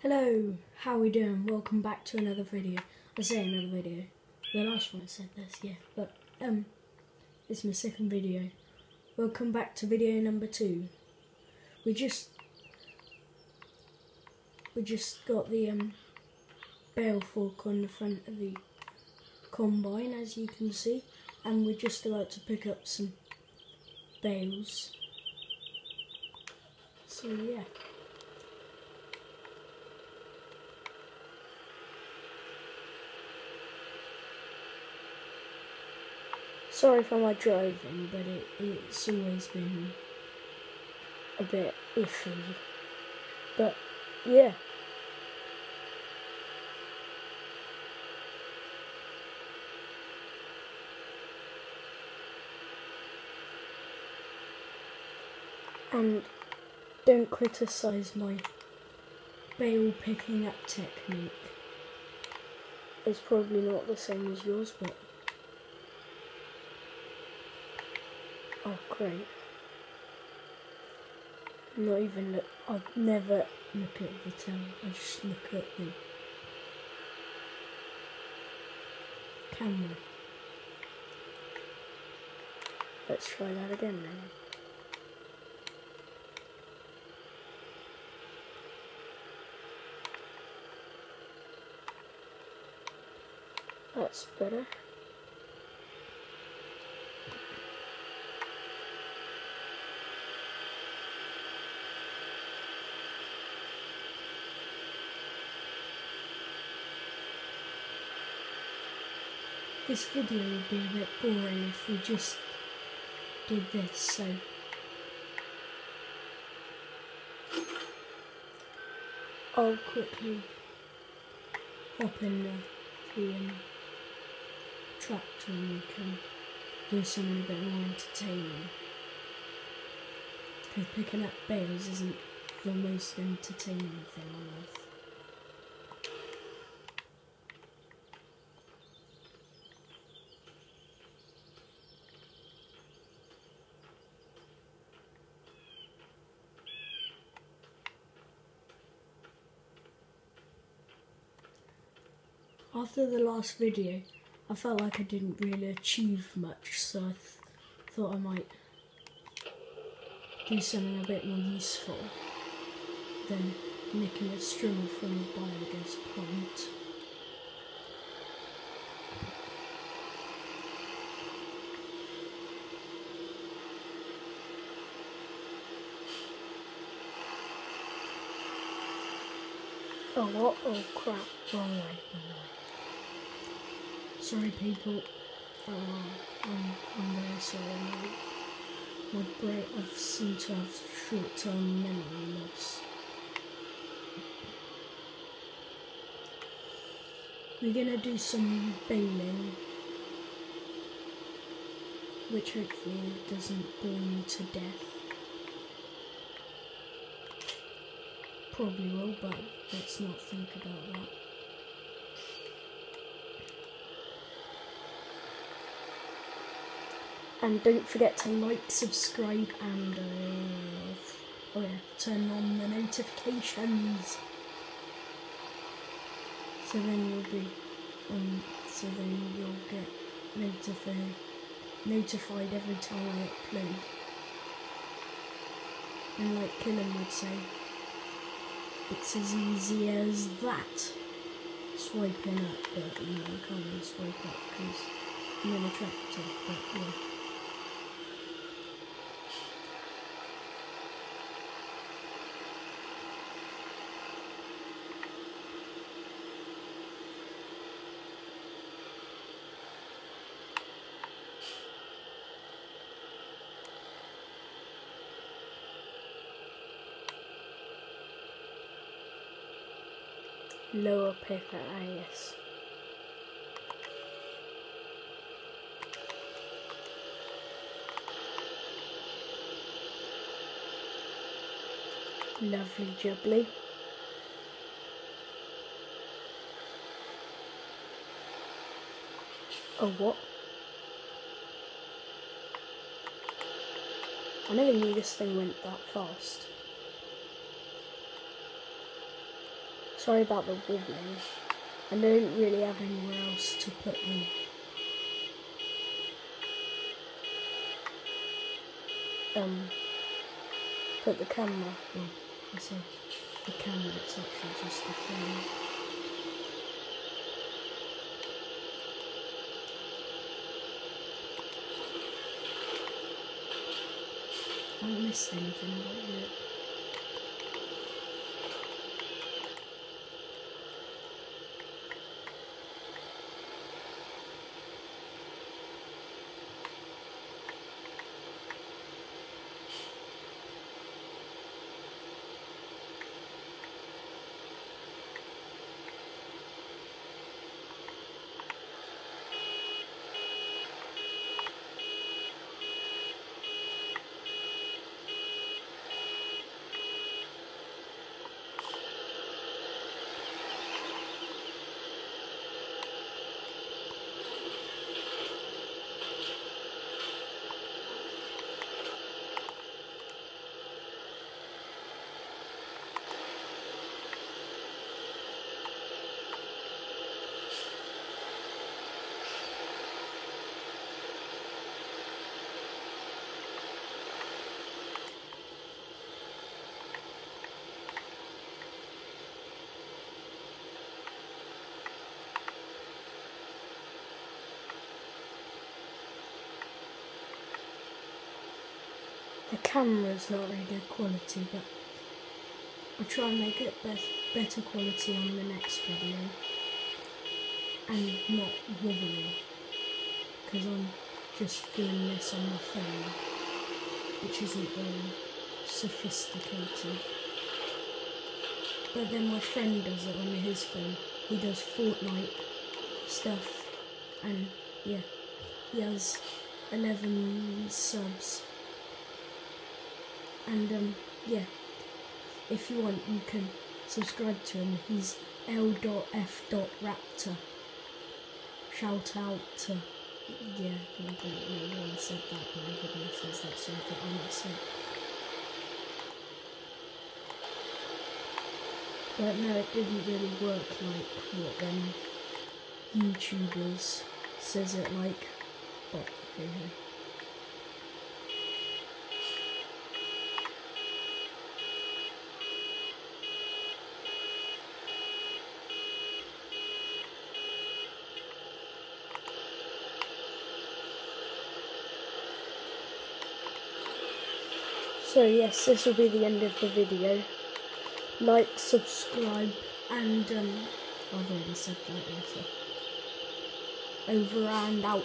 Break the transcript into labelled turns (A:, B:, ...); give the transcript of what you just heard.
A: Hello, how we doing? Welcome back to another video. I say another video. The last one I said this, yeah, but um, it's my second video. Welcome back to video number two. We just we just got the um bale fork on the front of the combine, as you can see, and we're just about to pick up some bales. So yeah. Sorry for my driving, but it, it's always been a bit iffy. But yeah. And don't criticise my bale picking up technique. It's probably not the same as yours, but Oh, great. Not even look, I'd never look at the telly, I just look at the camera. Let's try that again then. That's better. This video would be a bit boring if we just did this, so... I'll quickly hop in the, the um, tractor and we can do something a bit more entertaining. Because picking up bales isn't the most entertaining thing on earth. After the last video, I felt like I didn't really achieve much, so I th thought I might do something a bit more useful than making a strimmer from a biogas plant. Oh? Oh, crap. Wrong way, wrong way. Sorry, people. Uh, I'm, I'm very sorry. My, my brain, I seem to have short-term memory loss. We're gonna do some baling, which hopefully doesn't bore you to death. Probably will, but let's not think about that. And don't forget to like, subscribe, and uh, oh yeah, turn on the notifications. So then you'll be, um, so then you'll get notified, notified every time I upload. And like Killen would say, it's as easy as that. Swiping up, but no, I can't swipe up because I'm in a tractor, but yeah. Lower paper ah, AS. Lovely jubbly. Oh what? I never knew this thing went that fast. Sorry about the wobbling. I don't really have anywhere else to put the um put the camera. Well, I say the camera. It's actually just the phone. I haven't miss anything The camera's not really good quality, but I'll try and make it be- better quality on the next video and not wobbly because I'm just doing this on my phone, which isn't very sophisticated. But then my friend does it on his phone. He does Fortnite stuff, and yeah, he has 11 subs. And um, yeah, if you want, you can subscribe to him. He's L.F.Raptor. Shout out to yeah, I don't really want to say that, but everybody says that, so I thought I might say. But no, it didn't really work like what them YouTubers says it like. But hey hey. So yes, this will be the end of the video. Like, subscribe, and um, I've already said that. Over and out.